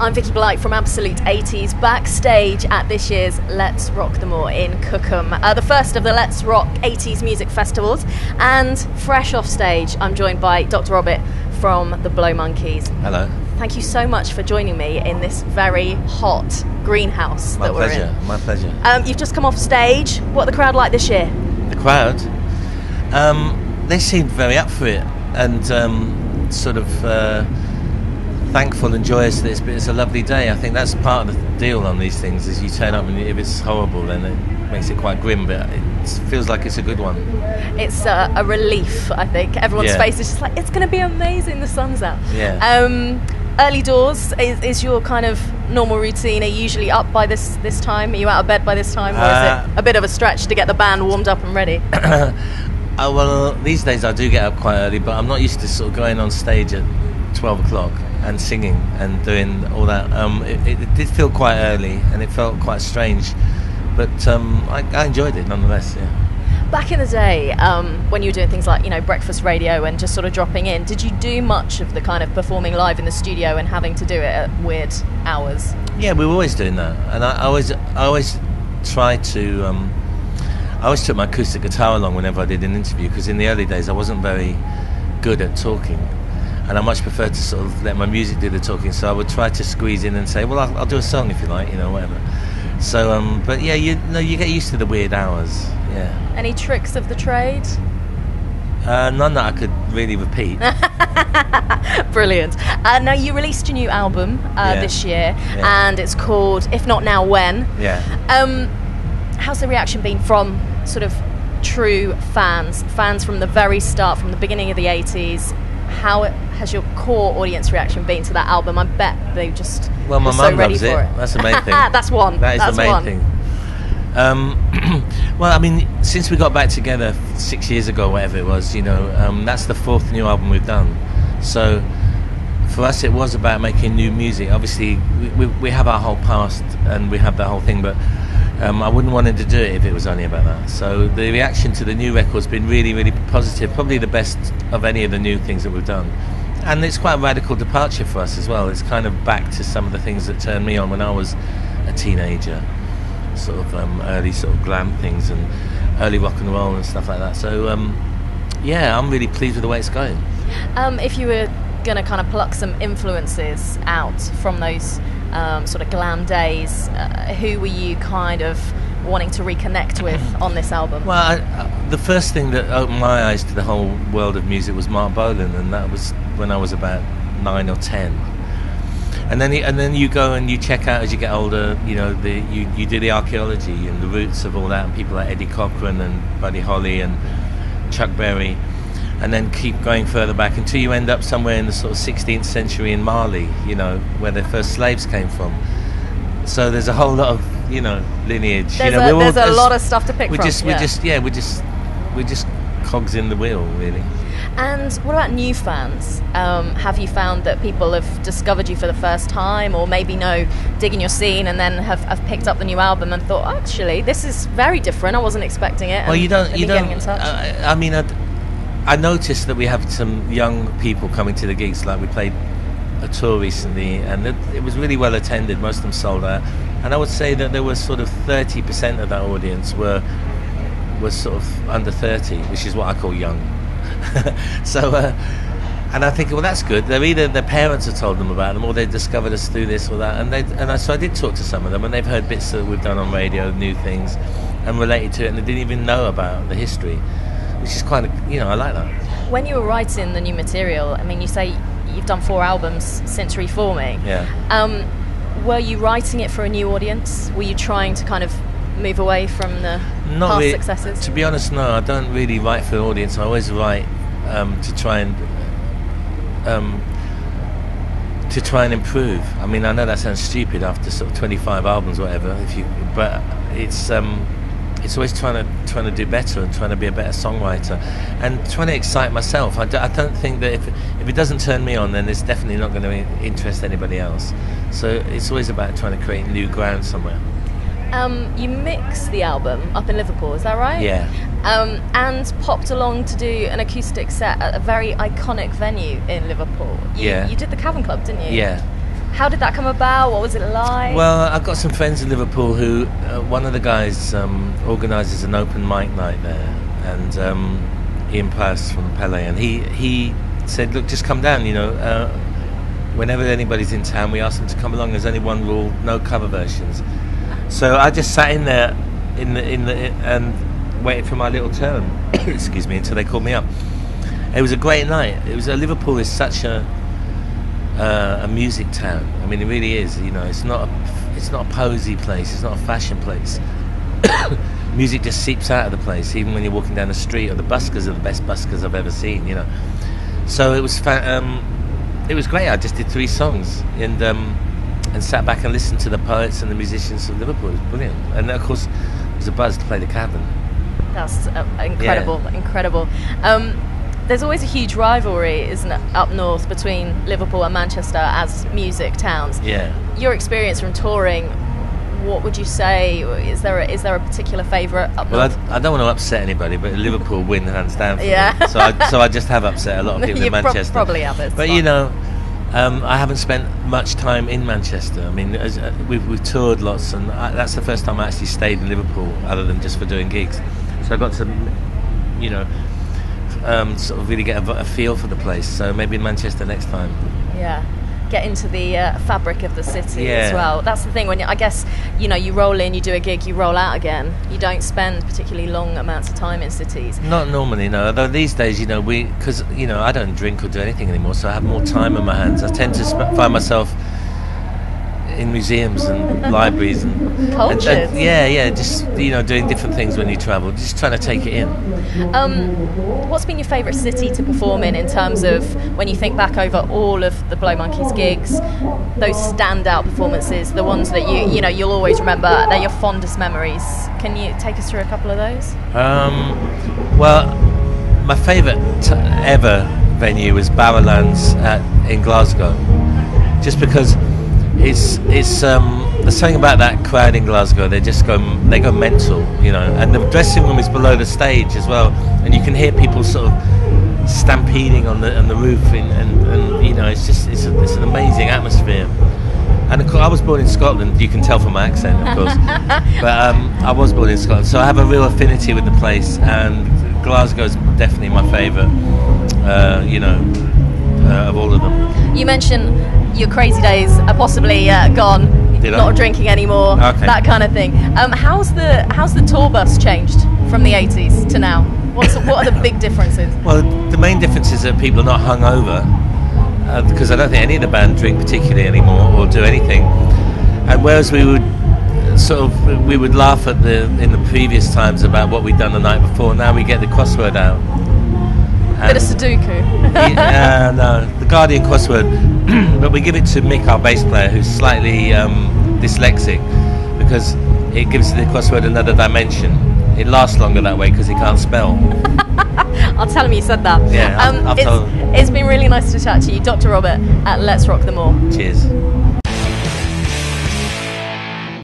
I'm Vicki Blight from Absolute 80s, backstage at this year's Let's Rock the Moor in Cookham, uh, the first of the Let's Rock 80s music festivals. And fresh off stage, I'm joined by Dr. Robert from the Blow Monkeys. Hello. Thank you so much for joining me in this very hot greenhouse My that pleasure. we're in. My pleasure. Um, you've just come off stage. What the crowd like this year? The crowd, um, they seemed very up for it and um, sort of uh, thankful and joyous that it's, it's a lovely day. I think that's part of the deal on these things. Is you turn up and if it's horrible, then it makes it quite grim. But it feels like it's a good one. It's uh, a relief, I think. Everyone's Yeah. face is just like, it's going to be amazing, the sun's out. Yeah. Um, early doors is, is your kind of normal routine. Are you usually up by this, this time? Are you out of bed by this time? Or Uh, is it a bit of a stretch to get the band warmed up and ready? Uh, well, these days I do get up quite early, but I'm not used to sort of going on stage at 12 o'clock and singing and doing all that. Um, it, it, did feel quite early and it felt quite strange, but um, I, I enjoyed it nonetheless. Yeah. Back in the day, um, when you were doing things like, you know, breakfast radio and just sort of dropping in, did you do much of the kind of performing live in the studio and having to do it at weird hours? Yeah, we were always doing that, and I, I always, I always tried to. Um, I always took my acoustic guitar along whenever I did an interview because in the early days I wasn't very good at talking, and I much prefer to sort of let my music do the talking. So I would try to squeeze in and say, "Well, I'll, I'll do a song if you like, you know, whatever." So, um, but yeah, you know, you get used to the weird hours. Yeah, Any tricks of the trade? uh, none that I could really repeat. Brilliant. Uh, now, you released your new album uh, Yeah. this year, Yeah. and it's called If Not Now, When. yeah. Um, how's the reaction been from sort of true fans, fans from the very start, from the beginning of the 80s? How has your core audience reaction been to that album? I bet they just Well, my were so ready loves for it. it. That's the main thing. That's one. That is That's the main one. thing. Um, well, I mean, since we got back together six years ago, whatever it was, you know, um, that's the fourth new album we've done. So for us, it was about making new music. Obviously, we, we, we have our whole past and we have that whole thing, but um, I wouldn't want him to do it if it was only about that. So the reaction to the new record's been really, really positive. Probably the best of any of the new things that we've done. And it's quite a radical departure for us as well. It's kind of back to some of the things that turned me on when I was a teenager sort of um, early sort of glam things and early rock and roll and stuff like that. So um, yeah, I'm really pleased with the way it's going. Um, if you were going to kind of pluck some influences out from those um, sort of glam days, uh, who were you kind of wanting to reconnect with on this album? Well, I, uh, the first thing that opened my eyes to the whole world of music was Marc Bolan, and that was when I was about nine or ten. And then, and then you go and you check out as you get older. You know, the, you you do the archaeology and the roots of all that, and people like Eddie Cochran and Buddy Holly and Chuck Berry, and then keep going further back until you end up somewhere in the sort of 16th century in Mali. You know, where their first slaves came from. So there's a whole lot of you know lineage. There's you know, a, we're all- there's a lot of stuff to pick we from. just yeah. just yeah we're just we're just cogs in the wheel really And what about new fans? Um, have you found that people have discovered you for the first time, or maybe know digging your scene, and then have, have picked up the new album and thought, actually, this is very different. I wasn't expecting it. well you don't you don't in touch. I, I mean I, I noticed that we have some young people coming to the gigs like we played a tour recently and it, was really well attended. Most of them sold out. And I would say that there was sort of 30% of that audience were was sort of under 30 which is what I call young. So uh, and I think well that's good. They're either their parents have told them about them or they've discovered us through this or that. And they and I, so I did talk to some of them and they've heard bits that we've done on radio new things and related to it and they didn't even know about the history which is kind of you know I like that when you were writing the new material, I mean, you say you've done four albums since reforming. yeah Um, were you writing it for a new audience? Were you trying to kind of move away from the Not past really- successes? To be honest, no. I don't really write for the audience. I always write um, to try and um, to try and improve. I mean, I know that sounds stupid after sort of 25 albums, or whatever. If you, but it's um, it's always trying to trying to do better and trying to be a better songwriter and trying to excite myself. I, d- I don't think that if if it doesn't turn me on, then it's definitely not going to interest anybody else. So it's always about trying to create new ground somewhere. Um, you mixed the album up in Liverpool, is that right? Yeah. Um, and popped along to do an acoustic set at a very iconic venue in Liverpool. You, Yeah. You did the Cavern Club, didn't you? Yeah. How did that come about? What was it like? Well, I've got some friends in Liverpool who, uh, one of the guys um, organises an open mic night there, and um, Ian Prowse from Pele, and he he said, look, just come down. You know, uh, whenever anybody's in town, we ask them to come along. There's only one rule: no cover versions. So I just sat in there in the in the and waited for my little turn. excuse me, until they called me up. It was a great night. It was uh, Liverpool is such a uh, a music town. I mean, it really is. You know, it's not a, it's not a posy place. It's not a fashion place. music just seeps out of the place, even when you're walking down the street. Or the buskers are the best buskers I've ever seen. You know, so it was fa- um, it was great. I just did three songs and um, and sat back and listened to the poets and the musicians of Liverpool. It was brilliant. And of course, it was a buzz to play the Cavern. That's uh, incredible, yeah. incredible. Um, there's always a huge rivalry, isn't it, up north between Liverpool and Manchester as music towns. Yeah. Your experience from touring, what would you say? Is there a, is there a particular favourite up well, north? I, I, don't want to upset anybody, but Liverpool win hands down. For yeah. Me. So I, so I just have upset a lot of people in Manchester. Pro- probably have. it. But fine. you know. Um, I haven't spent much time in Manchester. I mean, as, uh, we've, we've toured lots, and I, that's the first time I actually stayed in Liverpool, other than just for doing gigs. So I got to, you know, um, sort of really get a, a, feel for the place. So maybe in Manchester next time. Yeah. Get into the uh, fabric of the city yeah. as well. That's the thing. When you, I guess you know you roll in, you do a gig, you roll out again. You don't spend particularly long amounts of time in cities. Not normally, no. Although these days, you know, we because you know I don't drink or do anything anymore, so I have more time on my hands. I tend to sp- find myself in museums and libraries and, and, and, yeah, yeah, just you know doing different things when you travel, just trying to take it in. Um, what's been your favourite city to perform in, in terms of when you think back over all of the Blow Monkeys gigs, those standout performances, the ones that you you know you'll always remember, they're your fondest memories. Can you take us through a couple of those? Um, well, my favourite t- ever venue was Barrowlands at, in Glasgow, just because it's it's um, there's something about that crowd in Glasgow. They just go they go mental, you know. And the dressing room is below the stage as well, and you can hear people sort of stampeding on the on the roof, and, and, and you know it's just it's, a, it's an amazing atmosphere. And of course, I was born in Scotland. You can tell from my accent, of course. but um, I was born in Scotland, so I have a real affinity with the place. And Glasgow is definitely my favourite. Uh, you know, of all of them. You mentioned your crazy days are possibly uh, gone. Did not I? drinking anymore, Okay. that kind of thing. Um, how's the how's the tour bus changed from the 80s to now? What's, what are the big differences? Well, the main difference is that people are not hungover uh, because I don't think any of the band drink particularly anymore or do anything. And whereas we would uh, sort of we would laugh at the in the previous times about what we'd done the night before, now we get the crossword out. Um, Bit of Sudoku. yeah, uh, no, the Guardian crossword. but we give it to Mick, our bass player, who's slightly um, dyslexic, because it gives the crossword another dimension. It lasts longer that way because he can't spell. I'll tell him you said that. Yeah, I've- um, I've it's, told it's been really nice to chat to you, Dr. Robert at Let's Rock the Moor. Cheers.